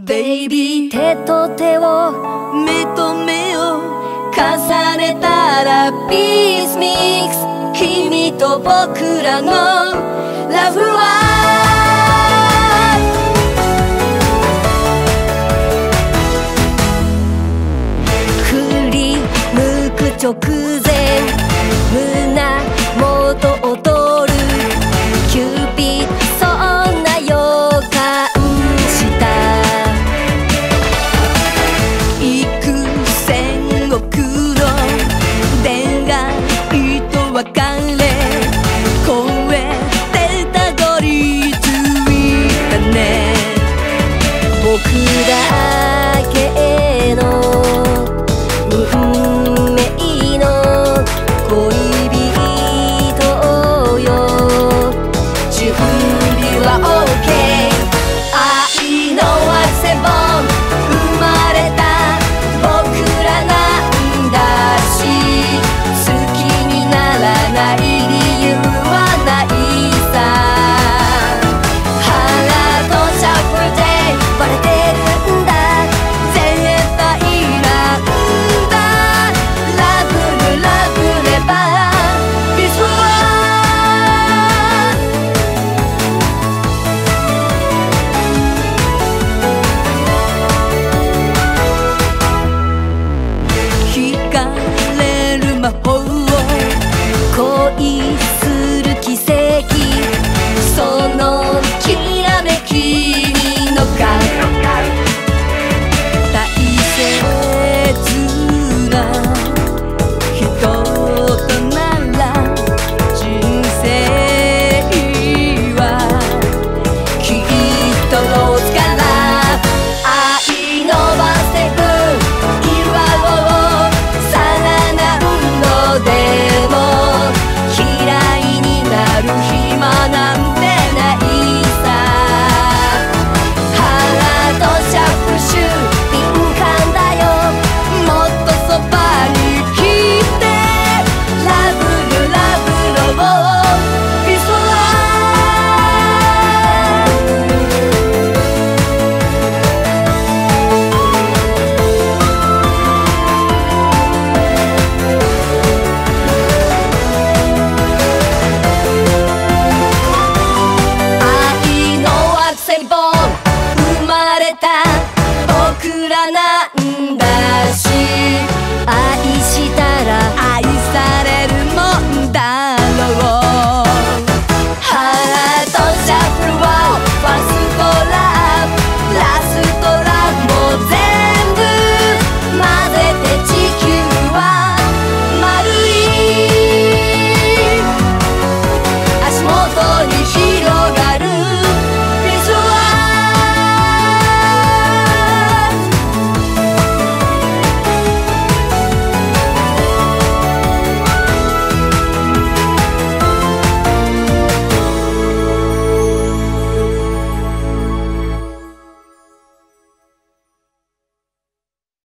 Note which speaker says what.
Speaker 1: ベイビー手と手を目と目を重ねたらピースミックス君と僕らのラブは振り向く直